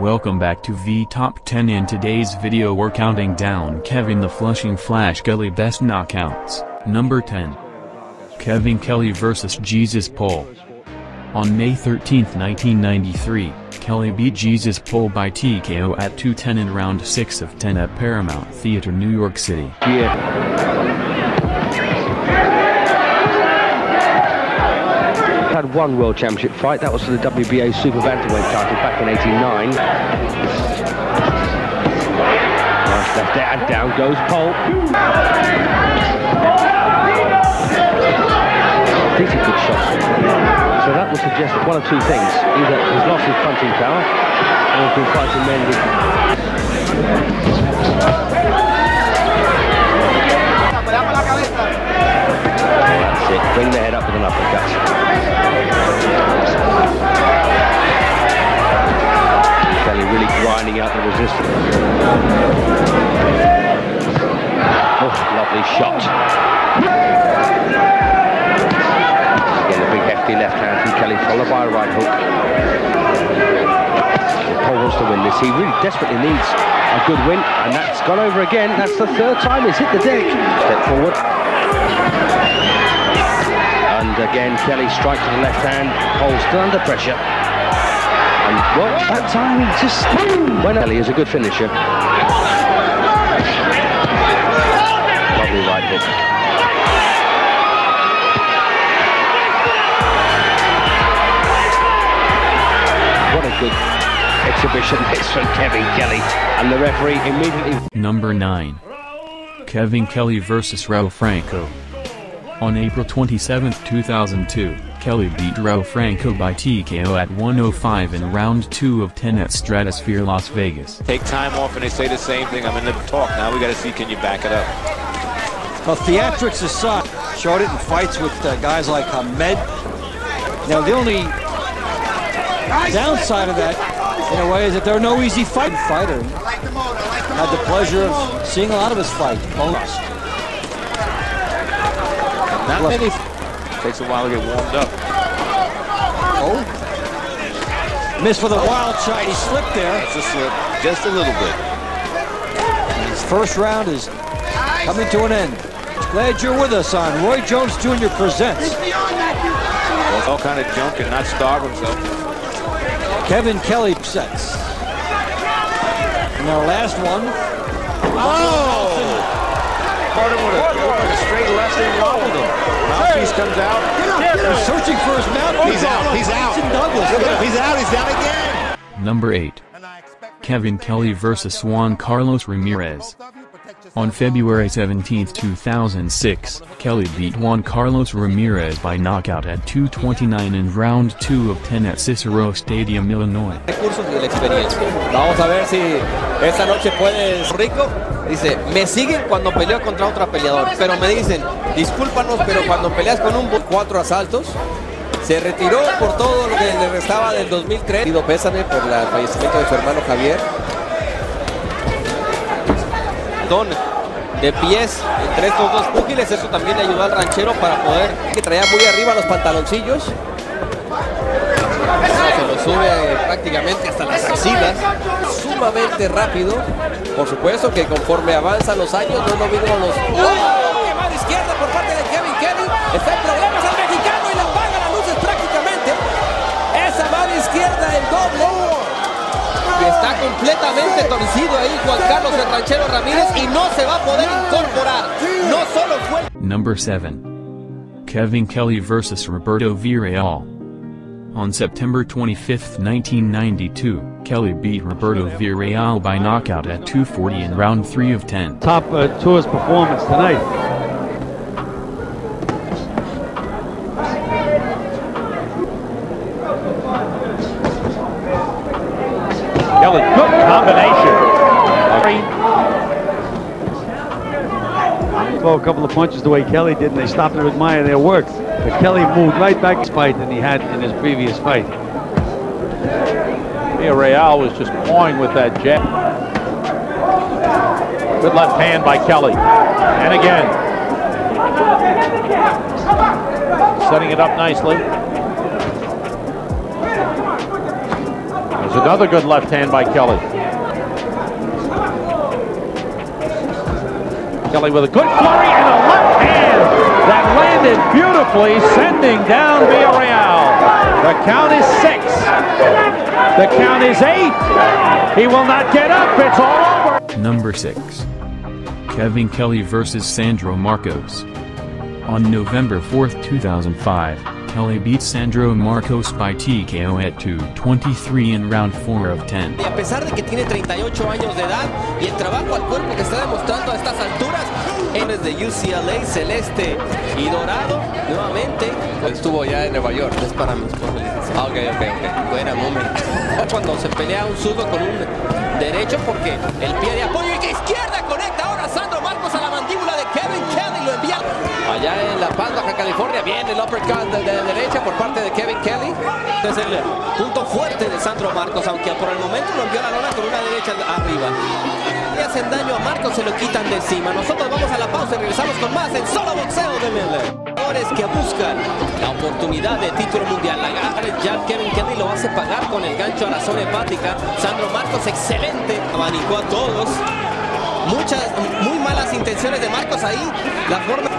Welcome back to V Top 10 in today's video we're counting down Kevin the Flushing Flash Kelly best knockouts. Number 10. Kevin Kelly vs Jesus Poll. On May 13, 1993, Kelly beat Jesus Poll by TKO at 210 in round 6 of 10 at Paramount Theater New York City. Had one World Championship fight, that was for the WBA Super Bantamweight title back in 89. Nice left there, and down goes Poll. These are good shots. So that would suggest one of two things. Either he's lost his punching power, or he's been fighting men with Bring the head up with an uppercut. Resistance. Oh, lovely shot. Again, a big hefty left hand from Kelly, followed by a right hook. Poll wants to win this. He really desperately needs a good win, and that's gone over again. That's the third time he's hit the deck. Step forward. And again, Kelly strikes to the left hand. Poll still under pressure. Well, that time he just went. Kelly is a good finisher. Lovely right hook. What a good exhibition this from Kevin Kelly. And the referee immediately Number 9. Kevin Kelly vs. Raul Franco. On April 27, 2002, Kelly beat Raul Franco by TKO at 105 in round 2 of 10 at Stratosphere Las Vegas. Take time off and they say the same thing. I'm in the talk now. We got to see can you back it up. Well, theatrics aside, showed it in fights with uh, guys like Ahmed. Now, the only downside of that, in a way, is that there are no easy fight fighter. Had the pleasure of seeing a lot of his fight. Almost. Not many. Takes a while to get warmed up. Oh. Missed with a wild shot. He slipped there. It's a slip, just a little bit. His first round is coming to an end. Glad you're with us on Roy Jones Jr. Presents. All kind of junk and not starve himself. Kevin Kelly sets. And our last one. Oh! Caught him with a, with a straight left and rolled him. Mouthpiece comes out. He's searching for his mouthpiece. He's out. He's out. Jason Douglas. Look at him. He's out. He's down again. Number 8. Kevin Kelly vs. Juan Carlos Ramirez. On February 17, 2006, Kelly beat Juan Carlos Ramirez by knockout at 229 in round 2 of 10 at Cicero Stadium, Illinois. recursos y la experiencia. Vamos a ver si esta noche puedes. Rico dice, me siguen cuando peleo contra otro peleador, pero me dicen, discúlpanos, pero cuando peleas con un cuatro asaltos, se retiró por todo lo que le restaba del 2003. Pido pésame por el fallecimiento de su hermano Javier. Don de pies entre estos dos púgiles, eso también le ayudó al ranchero para poder, que traía muy arriba los pantaloncillos. Sube eh, prácticamente hasta las axilas. Sumamente rápido. Por supuesto que conforme avanzan los años, no lo mismo los. ¡Oh! ¡Qué mano izquierda por parte de Kevin Kelly! Está en problemas al mexicano y le apaga las luces prácticamente. Esa mano izquierda el doble. Y está completamente torcido ahí Juan Carlos el ranchero Ramírez y no se va a poder incorporar. No solo fue el Number 7. Kevin Kelly vs. Roberto Villarreal. On September 25, 1992, Kelly beat Roberto Villarreal by knockout at 240 in round 3 of 10. top uh, tour's performance tonight. Kelly, good combination. Throw a couple of punches the way Kelly did, and they stopped to admire their work. But Kelly moved right back to fight than he had in his previous fight. Real was just pawing with that jab. Good left hand by Kelly. And again. Setting it up nicely. There's another good left hand by Kelly. Kelly with a good flurry and a left hand that landed beautifully, sending down Villarreal. The count is six. The count is eight. He will not get up. It's all over. Number 6. Kevin Kelly versus Sandro Marcos. On November 4, 2005, Kelly beat Sandro Marcos by TKO at 2-23 in round 4 of 10. Y a pesar de que tiene 38 años de edad y el trabajo al cuerpo que está demostrando a estas alturas, él es de UCLA, celeste y dorado, nuevamente. Estuvo ya en Nueva York, es para mi esposa. Ah, ok, ok, ok. Buena, momento. Cuando se pelea un zurdo con un derecho, porque el pie de apoyo y que izquierda conecta ahora Sandro Marcos a la mandíbula de Kevin Kelly, lo envía allá en La Paz, Baja California. Viene el uppercut de, de derecha por parte de Kevin Kelly. Es el punto fuerte de Sandro Marcos, aunque por el momento lo envió a la lona con una derecha arriba. Le hacen daño a Marcos, se lo quitan de encima. Nosotros vamos a la pausa y regresamos con más en solo boxeo de Miller. Que buscan la oportunidad de título mundial. La gana ya Kevin Kelly lo hace pagar con el gancho a la zona hepática. Sandro Marcos, excelente. Abanicó a todos. Muchas, muy malas intenciones de Marcos ahí. La forma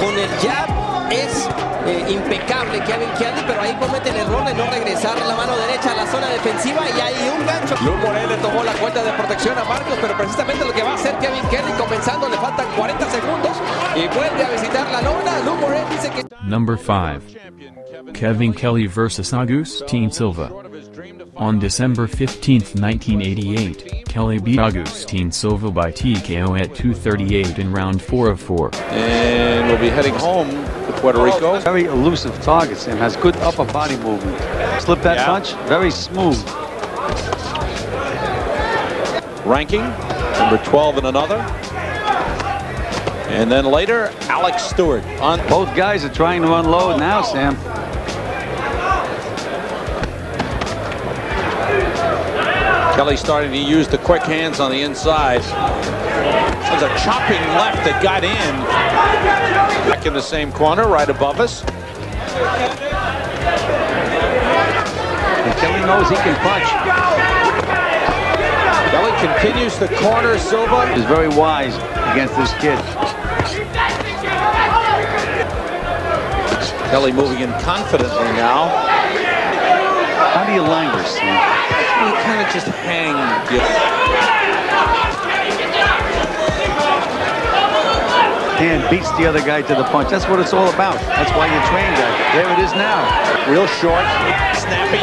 con el jab es eh, impecable Kevin Kelly, pero ahí comete el error de no regresar la mano derecha a la zona defensiva y hay un gancho. Lu Morel le tomó la cuenta de protección a Marcos, pero precisamente lo que va a hacer Kevin Kelly comenzando le faltan 40 segundos y vuelve a visitar la lona. Lu Morel dice que Number 5. Kevin Kelly vs. Agustin Silva. On December 15, 1988, Kelly beat Agustin Silva by TKO at 238 in round 4 of 4. And we'll be heading home to Puerto Rico. Very elusive targets and Has good upper body movement. Slip that Yeah. punch, very smooth. Ranking, number 12 in another. And then later, Alex Stewart on Both guys are trying to unload now, Sam. Kelly starting to use the quick hands on the inside. There's a chopping left that got in. Back in the same corner, right above us. And Kelly knows he can punch. Kelly continues to corner Silva. Is very wise against this kid. Kelly moving in confidently now. How do you languish, Sam? He kind of just hang. Hand beats the other guy to the punch. That's what it's all about. That's why you train that. There it is now. Real short, snappy.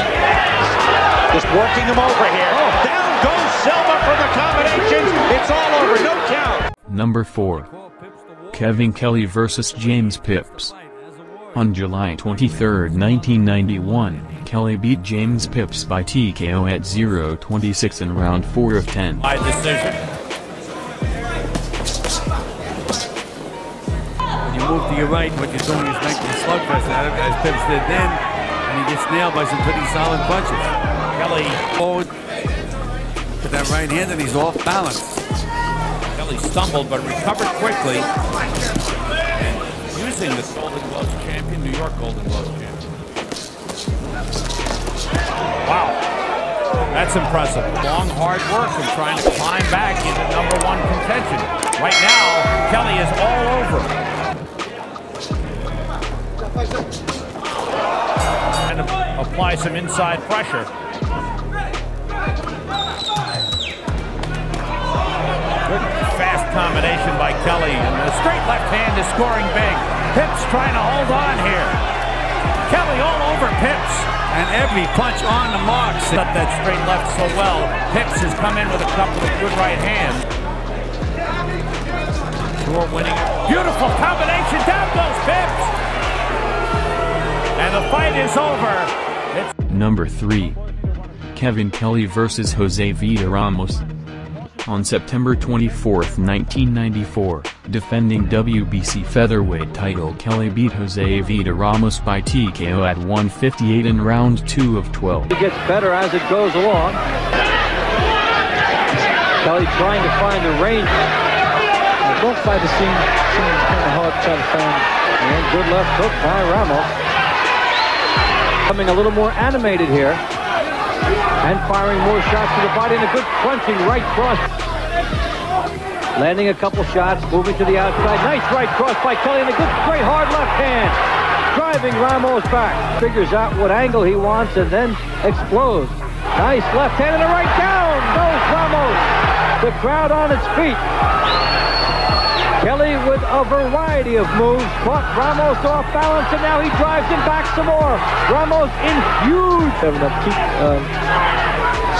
Just working him over here. Oh, down goes Silva for the combination. It's all over. No count. Number 4. Kevin Kelly vs. James Pips. On July 23, 1991, Kelly beat James Pips by TKO at 0-26 in round 4 of 10. By decision. You move to your right, what you're doing is making a slugfest out of it, as Pips did then, and he gets nailed by some pretty solid punches. Kelly, Forward that right hand, and he's off balance. Kelly stumbled but recovered quickly. And using the Golden Gloves champion, New York Golden Gloves champion. Wow. That's impressive. Long, hard work and trying to climb back into number one contention. Right now, Kelly is all over. And apply some inside pressure. Fast combination by Kelly. And the straight left hand is scoring big. Pips trying to hold on here. Kelly all over Pips. And every punch on the mark. Up that straight left so well. Pips has come in with a couple of good right hands. Sure winning. Beautiful combination. Down goes Pips. And the fight is over. It's Number 3. Kevin Kelly versus Jose Vita Ramos. On September 24, 1994, defending WBC featherweight title Kelly beat Jose Vita Ramos by TKO at 158 in round 2 of 12. It gets better as it goes along. Kelly trying to find the range. Both fighters seem, seem kind of hard to try to find. And good left hook by Ramos. Coming a little more animated here. And firing more shots to the body and a good crunching right cross. Landing a couple shots, moving to the outside. Nice right cross by Kelly and a good straight hard left hand. Driving Ramos back. Figures out what angle he wants and then explodes. Nice left hand and a right down. Goes Ramos. The crowd on its feet. Kelly with a variety of moves, caught Ramos off balance, and now he drives him back some more. Ramos in huge. Having to keep um,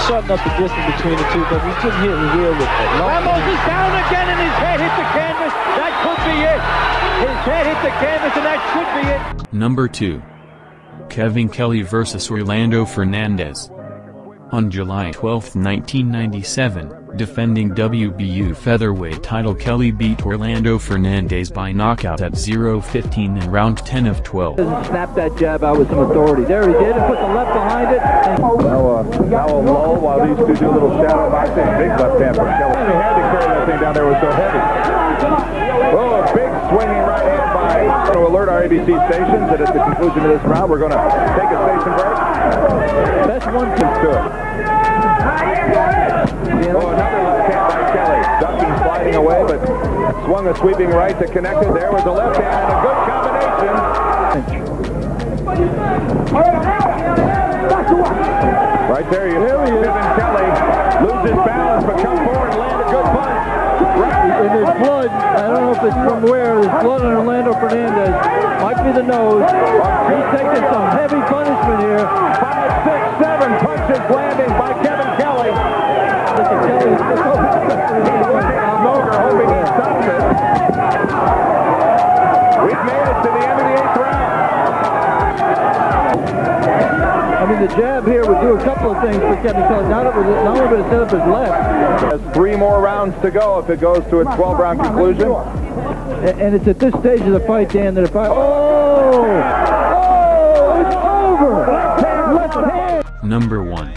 shutting up the distance between the two, but we couldn't hit the wheel with it. Ramos is down again, and his head hit the canvas. That could be it. His head hit the canvas, and that should be it. Number 2. Kevin Kelly versus Orlando Fernandez. On July 12, 1997, defending WBU featherweight title Kelly beat Orlando Fernandez by knockout at 0-15 in round 10 of 12. Snap that jab out with some authority. There he did, and put the left behind it. Now, uh, now a lull while these two do a little shadow boxing. Big left hand from Kelly. He had to carry that thing down there. It was so heavy. Oh, a big swinging right hand To alert our ABC stations that at the conclusion of this round, we're going to take a station break. best one can it. Oh, another left hand by Kelly. Ducking, sliding away, but swung a sweeping right to connect it. There was a left hand and a good combination. Right there, you there he is. Kevin Kelly loses balance, but come forward and land a good punch. And there's blood. I don't know if it's from where. There's blood on Orlando Fernandez. Might be the nose. He's taking some heavy punishment here. Five, six, seven punches landing by Kevin Kelly. Look at Kelly. Smoker hoping he stops it. We've made it to the end of the eighth round. I mean, the jab here do a couple of things for Kevin Kelly. Not, it was, not only would it set up his left, Has three more rounds to go if it goes to a 12-round conclusion. and and it's at this stage of the fight, Dan, that if I... Oh! Oh! It's over! Left hand! Left hand! Number 1.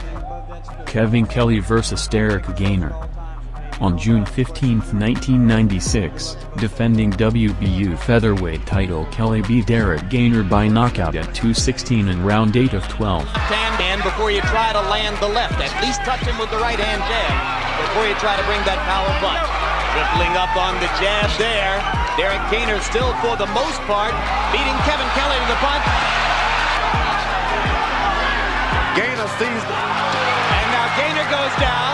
Kevin Kelly vs. Derrick Gainer. On June 15, 1996, defending WBU featherweight title Kelly beat Derrick Gainer by knockout at 216 in round 8 of 12. hand and before you try to land the left. At least touch him with the right hand jab before you try to bring that power punch. Tripling up on the jab there. Derrick Gainer still for the most part beating Kevin Kelly to the punch. Gainer sees the... And now Gainer goes down.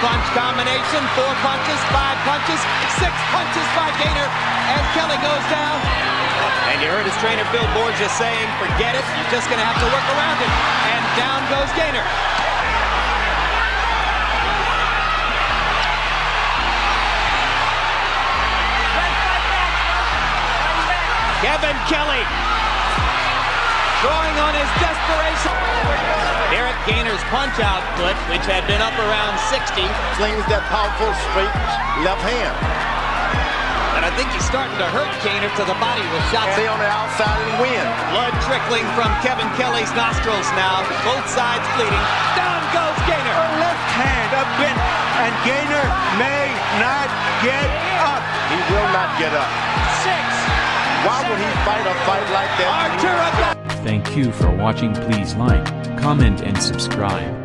Punch combination, four punches, five punches, six punches by Gainer, and Kelly goes down. And you heard his trainer Bill Borges just saying, forget it, you're just gonna have to work around it. And down goes Gainer. Kevin Kelly drawing on his desperation. Derrick Gainer's punch output, which had been up around 60, Slings that powerful straight left hand. and I think he's starting to hurt Gainer to the body with shots. Stay on the outside and win. Blood trickling from Kevin Kelly's nostrils now. Both sides bleeding. Down goes Gainer. left hand a bit, and Gainer may not get up. He will not get up. Six. Why would he fight a fight like that? Arturo Thank you for watching please like, comment and subscribe.